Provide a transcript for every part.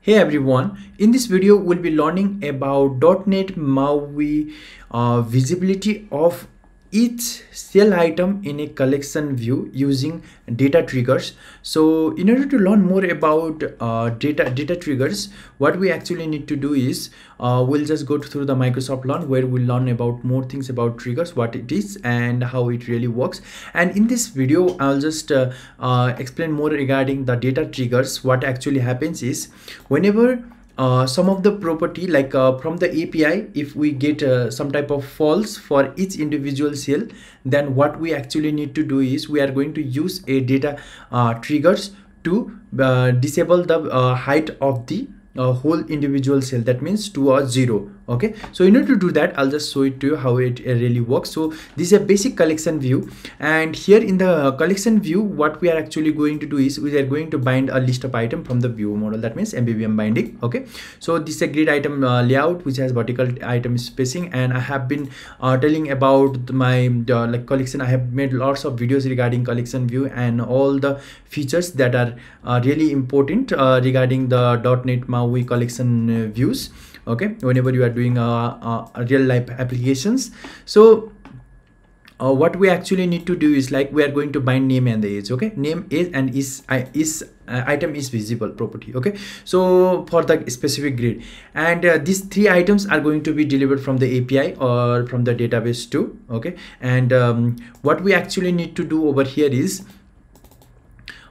Hey everyone, in this video we'll be learning about .NET MAUI uh, visibility of each cell item in a collection view using data triggers. So in order to learn more about uh, data data triggers what we actually need to do is uh, we'll just go through the microsoft learn where we'll learn about more things about triggers what it is and how it really works. And in this video i'll just uh, uh explain more regarding the data triggers. What actually happens is whenever some of the property like uh, from the API if we get uh, some type of false for each individual cell then what we actually need to do is we are going to use a data uh, triggers to uh, disable the height of the whole individual cell. That means 2 or 0 okay? So in order to do that i'll just show it to you how it really works. So this is a basic collection view. And here in the collection view what we are actually going to do is we are going to bind a list of item from the view model. That means MVVM binding. Okay? So this is a grid item uh, layout which has vertical item spacing. And i have been uh, telling about my uh, like collection. I have made lots of videos regarding collection view and all the features that are uh, really important uh, regarding the .NET MAUI collection uh, views okay whenever you are doing uh, uh, real life applications. So uh, what we actually need to do is like we are going to bind name and the age okay? Name is and is is uh, item is visible property okay? So for the specific grid. And uh, these three items are going to be delivered from the api or from the database too okay? And um, what we actually need to do over here is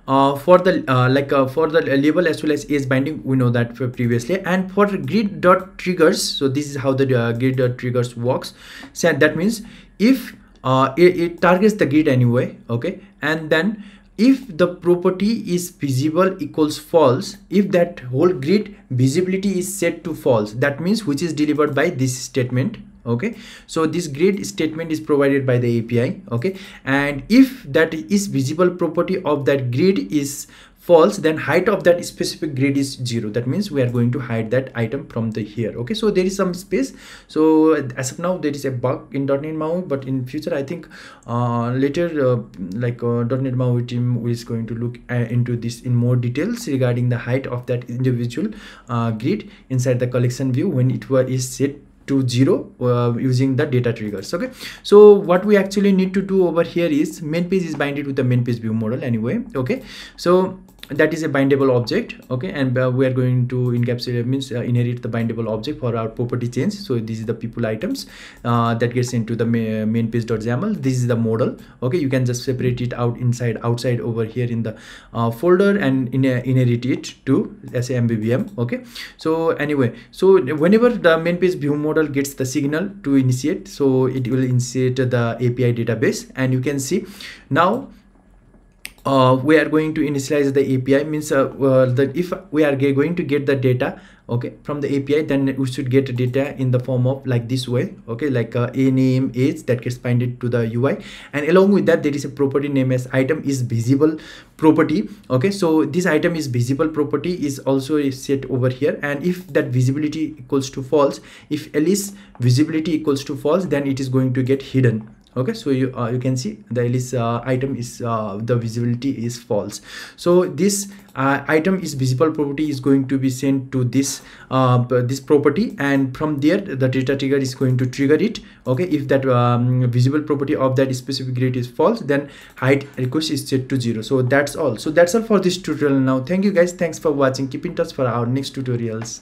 uh, for the uh, like uh, for the label as well as is binding we know that previously. And for grid dot triggers so this is how the uh, grid dot triggers works. So that means if uh, it, it targets the grid anyway okay? And then if the property is visible equals false if that whole grid visibility is set to false that means which is delivered by this statement okay? So this grid statement is provided by the api okay? And if that is visible property of that grid is false then height of that specific grid is zero. That means we are going to hide that item from the here. Okay so there is some space. So as of now there is a bug in .NET MAUI but in future I think uh, later uh, like uh, .NET MAUI team is going to look uh, into this in more details regarding the height of that individual uh, grid inside the collection view when it was is set to zero uh, using the data triggers. Okay so what we actually need to do over here is main page is binded with the main page view model anyway. Okay so that is a bindable object okay? And uh, we are going to encapsulate means uh, inherit the bindable object for our property change. So this is the people items uh, that gets into the ma main page.xaml this is the model okay? You can just separate it out inside outside over here in the uh, folder and in inherit it to as a okay? So anyway so whenever the main page view model gets the signal to initiate so it will initiate the api database. And you can see now uh, we are going to initialize the API means uh, that if we are going to get the data okay from the API then we should get data in the form of like this way okay like uh, a name age that gets binded to the UI and along with that there is a property name as item is visible property okay. So this item is visible property is also set over here. And if that visibility equals to false if else visibility equals to false then it is going to get hidden okay so you uh, you can see the list uh, item is uh, the visibility is false. So this uh, item is visible property is going to be sent to this uh, this property and from there the data trigger is going to trigger it. Okay if that um, visible property of that specific grid is false then height request is set to zero. So that's all. So that's all for this tutorial now. Thank you guys. Thanks for watching. Keep in touch for our next tutorials